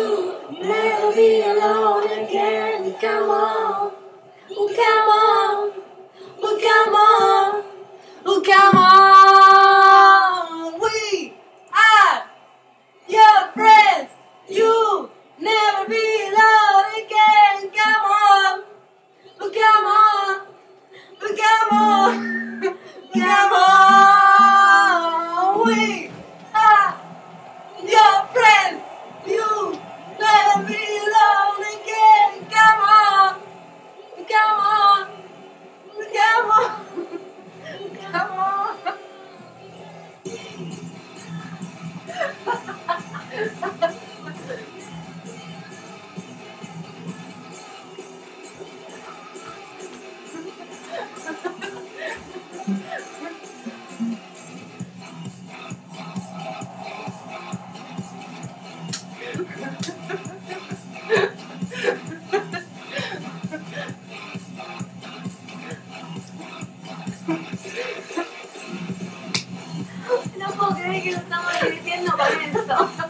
Never be alone again. Come on, come on. No puedo creer que nos estamos divirtiendo con esto.